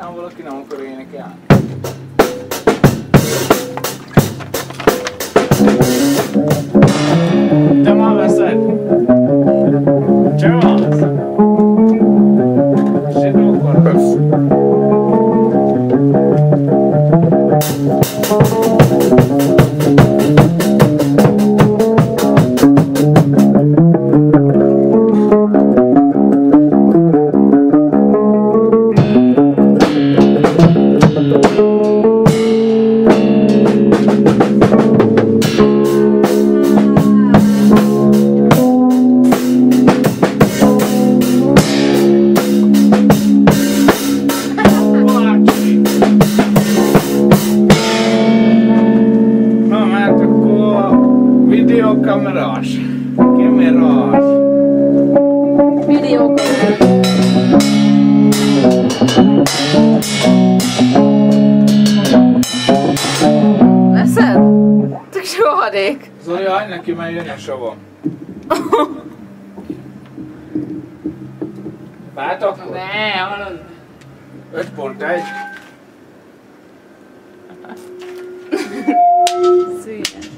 tam നമുക്കൊരു ഇങ്ങനെയൊക്കെയാണ് Demáme se. Čau vás. Židou korpus. Videokamerás. Kamerás. Videókamera. Veszed? Tök sohadék. Zoli, hagyd neki, mert jön a savam. Akkor? Ne, hallod? 5.1. Szűnye.